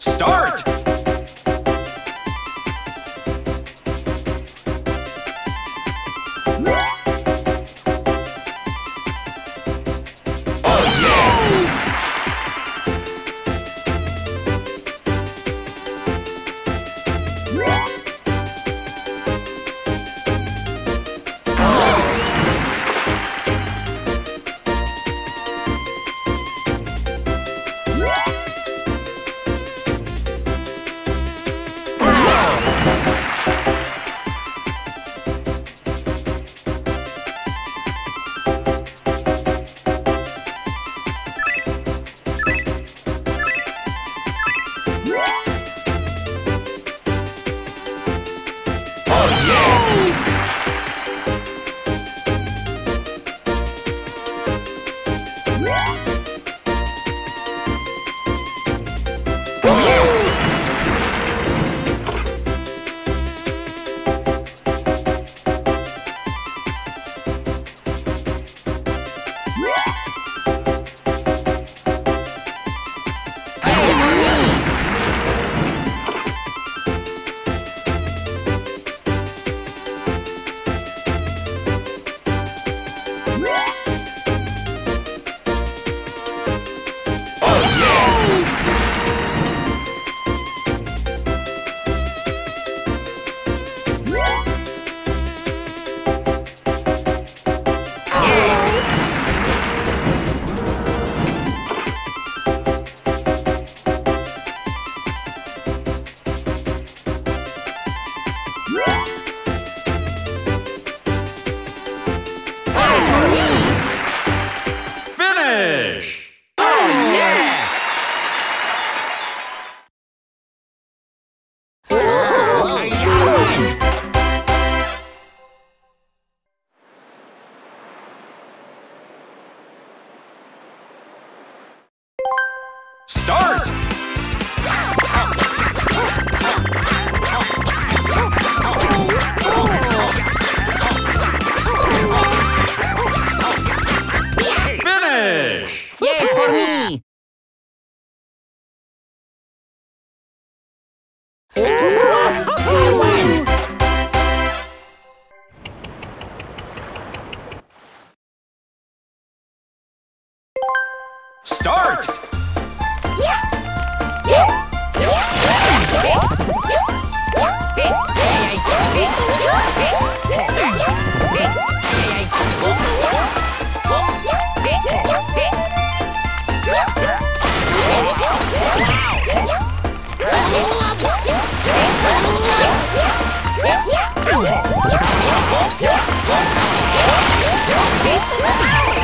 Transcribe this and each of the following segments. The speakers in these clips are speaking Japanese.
Start! Start! Yeah!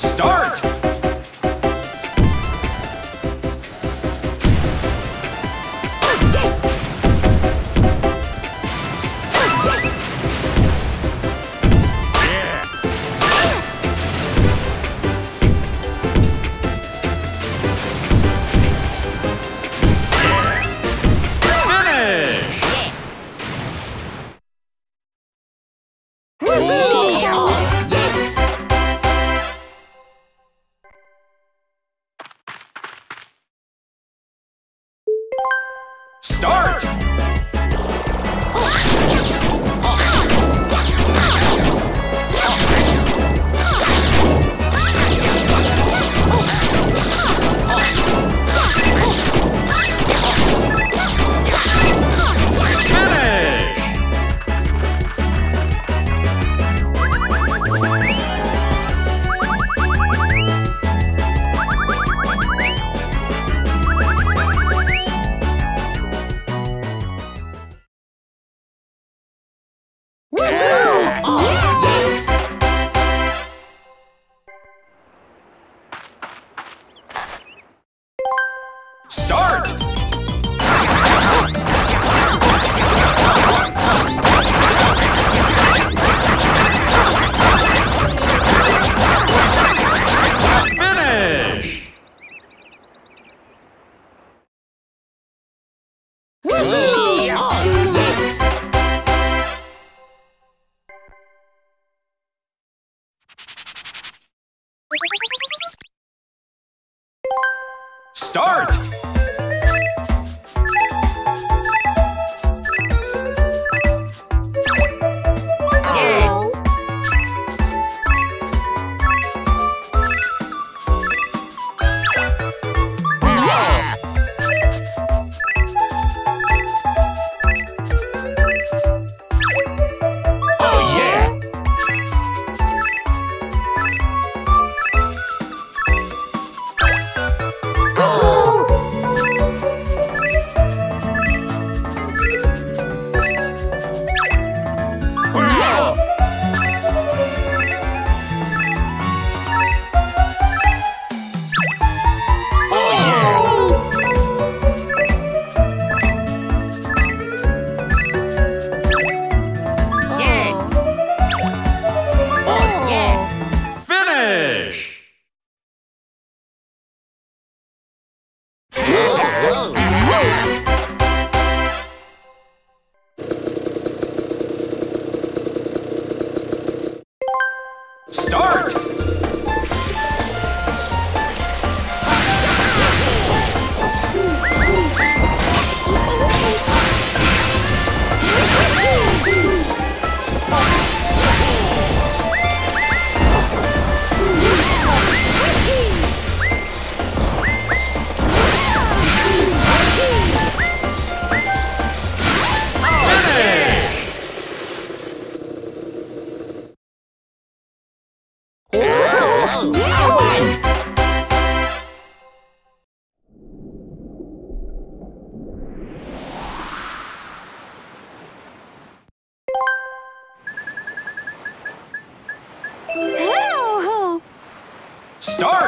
Start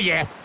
Oh, yeah.